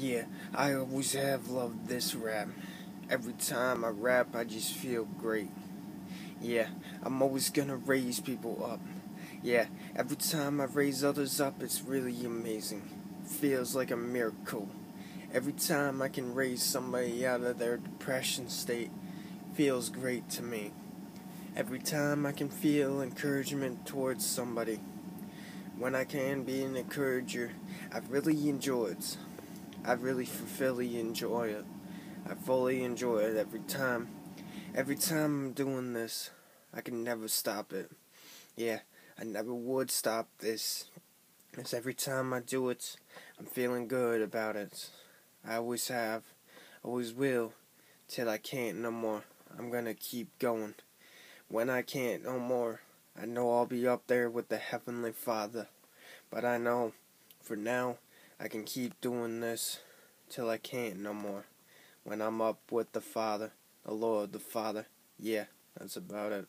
Yeah, I always have loved this rap. Every time I rap, I just feel great. Yeah, I'm always gonna raise people up. Yeah, every time I raise others up, it's really amazing. Feels like a miracle. Every time I can raise somebody out of their depression state, feels great to me. Every time I can feel encouragement towards somebody, when I can be an encourager, I really enjoy it. I really fully enjoy it. I fully enjoy it every time. Every time I'm doing this, I can never stop it. Yeah, I never would stop this. Every time I do it, I'm feeling good about it. I always have, always will, till I can't no more. I'm gonna keep going. When I can't no more, I know I'll be up there with the Heavenly Father. But I know, for now, I can keep doing this till I can't no more. When I'm up with the Father, the Lord, the Father, yeah, that's about it.